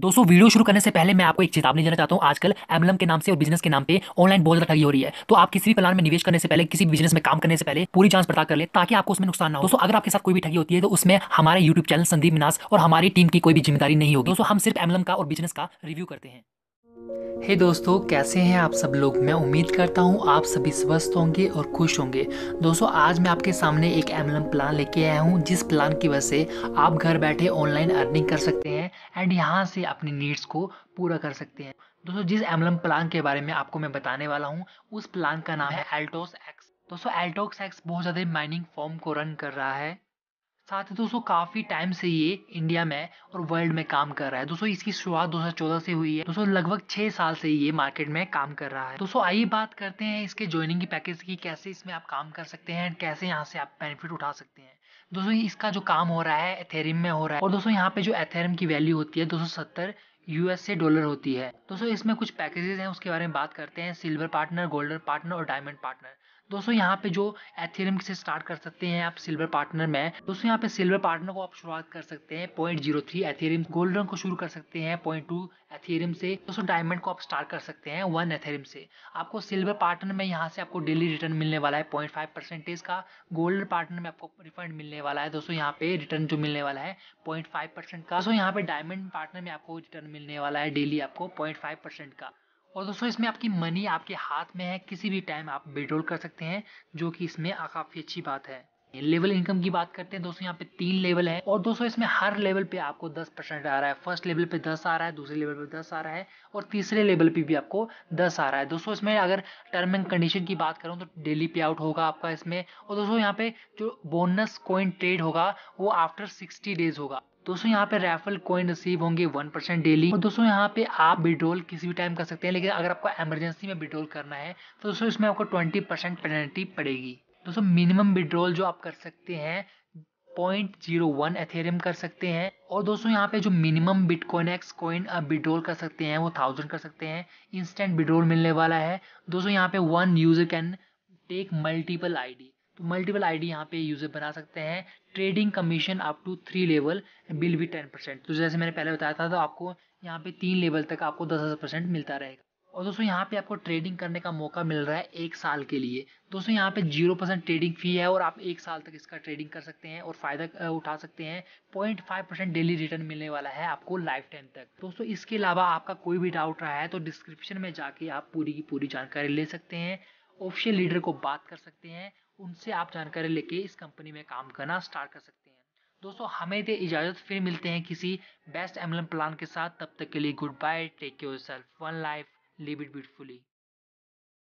दोस्तों, वीडियो शुरू करने से पहले मैं आपको एक चेतावनी देना चाहता हूँ। आजकल एमलम के नाम से और बिज़नेस के नाम पे ऑनलाइन बहुत ज़्यादा ठगी हो रही है। तो आप किसी भी प्लान में निवेश करने से पहले, किसी भी बिज़नेस में काम करने से पहले पूरी जाँच पड़ताल कर ले, ताकि आपको उसमें नुकसान ना हो। दोस्तों, अगर आपके साथ कोई भी ठगी होती है तो उसमें हमारे यूट्यूब चैनल संदीप मिनास और हमारी टीम की कोई भी ज़िम्मेदारी नहीं होगी। दोस्तों, हम सिर्फ़ एमलम का और बिज़नेस का रिव्यू करते हैं। हे hey दोस्तों, कैसे हैं आप सब लोग? मैं उम्मीद करता हूँ आप सभी स्वस्थ होंगे और खुश होंगे। दोस्तों, आज मैं आपके सामने एक एमलम प्लान लेके आया हूँ, जिस प्लान की वजह से आप घर बैठे ऑनलाइन अर्निंग कर सकते हैं एंड यहाँ से अपनी नीड्स को पूरा कर सकते हैं। दोस्तों, जिस एमलम प्लान के बारे में आपको मैं बताने वाला हूँ, उस प्लान का नाम है एल्टोस एक्स दोस्तों एल्टोक्स एक्स बहुत ज़्यादा माइनिंग फॉर्म को रन कर रहा है। साथ ही दोस्तों, काफ़ी टाइम से ये इंडिया में और वर्ल्ड में काम कर रहा है। दोस्तों, इसकी शुरुआत 2014 से हुई है। दोस्तों, लगभग छह साल से ये मार्केट में काम कर रहा है। दोस्तों, आइए बात करते हैं इसके ज्वाइनिंग की पैकेज की, कैसे इसमें आप काम कर सकते हैं, कैसे यहाँ से आप बेनिफिट उठा सकते हैं। दोस्तों, इसका जो काम हो रहा है एथेरियम में हो रहा है। और दोस्तों, यहाँ पे जो एथेरियम की वैल्यू होती है दो यूएसए डॉलर होती है। दोस्तों, इसमें कुछ पैकेजेस हैं, उसके बारे में बात करते हैं। सिल्वर पार्टनर गोल्डन पार्टनर और डायमंड पार्टनर दोस्तों, यहाँ पे जो एथेरियम से स्टार्ट कर सकते हैं आप सिल्वर पार्टनर में, दोस्तों, यहाँ पे सिल्वर पार्टनर को आप शुरुआत कर सकते हैं point zero three Ethereum golden को शुरू कर सकते हैं पॉइंट टू एथेरियम से, दोस्तों डायमंड को आप स्टार्ट कर सकते हैं वन एथेरियम से। आपको सिल्वर पार्टनर में यहाँ से आपको डेली रिटर्न मिलने वाला है पॉइंट फाइव परसेंटेज का गोल्डन पार्टनर में आपको रिफंड मिलने वाला है, दोस्तों, यहाँ पे रिटर्न जो मिलने वाला है पॉइंट फाइव परसेंट का। दोस्तों, यहाँ पे डायमंड पार्टनर में आपको रिटर्न मिलने वाला है डेली आपको पॉइंट फाइव परसेंट का। और दोस्तों, इसमें आपकी मनी आपके हाथ में है, किसी भी टाइम आप विड्रॉल कर सकते हैं, जो कि इसमें काफ़ी अच्छी बात है। लेवल इनकम की बात करते हैं, दोस्तों, यहाँ पे तीन लेवल है। और दोस्तों, इसमें हर लेवल पे आपको 10 परसेंट आ रहा है। फ़र्स्ट लेवल पे 10 आ रहा है, दूसरे लेवल पे 10 आ रहा है, और तीसरे लेवल पे भी आपको 10 आ रहा है। दोस्तों, इसमें अगर टर्म एंड कंडीशन की बात करूँ तो डेली पे आउट होगा आपका इसमें। और दोस्तों, यहाँ पे जो बोनस कोइन ट्रेड होगा, वो आफ्टर सिक्सटी डेज़ होगा। दोस्तों, यहाँ पे रेफल कोइन रिसीव होंगे वन परसेंट डेली और दोस्तों, यहाँ पे आप विड्रोल किसी भी टाइम कर सकते हैं, लेकिन अगर आपको इमरजेंसी में विड्रोल करना है तो दोस्तों, इसमें आपको ट्वेंटी परसेंट पेनल्टी पड़ेगी। दोस्तों मिनिमम विड्रोल जो आप कर सकते हैं पॉइंट ज़ीरो वन एथेरियम कर सकते हैं। और दोस्तों, यहाँ पे जो मिनिमम बिटकॉइन एक्स कॉइन आप विड्रोल कर सकते हैं, वो थाउज़ेंड कर सकते हैं। इंस्टेंट विड्रोल मिलने वाला है। दोस्तों, यहाँ पे one user can take multiple ID तो मल्टीपल आईडी यहाँ पे यूज़र बना सकते हैं। Trading commission up to three level bill भी टेन परसेंट तो जैसे मैंने पहले बताया था तो आपको यहाँ पे तीन लेवल तक आपको दस हज़ार परसेंट मिलता रहेगा। और दोस्तों, यहाँ पे आपको ट्रेडिंग करने का मौका मिल रहा है एक साल के लिए। दोस्तों, यहाँ पे ज़ीरो परसेंट ट्रेडिंग फ़ी है और आप एक साल तक इसका ट्रेडिंग कर सकते हैं और फ़ायदा उठा सकते हैं। Point five percent daily return मिलने वाला है आपको लाइफ टाइम तक। दोस्तों, इसके अलावा आपका कोई भी डाउट रहा है तो डिस्क्रिप्शन में जाके आप पूरी की पूरी जानकारी ले सकते हैं। ऑफिशियल लीडर को बात कर सकते हैं उनसे आप जानकारी लेके इस कंपनी में काम करना स्टार्ट कर सकते हैं। दोस्तों, हमें दे इजाज़त, फिर मिलते हैं किसी बेस्ट एमलम प्लान के साथ। तब तक के लिए good bye take care self one life live it beautifully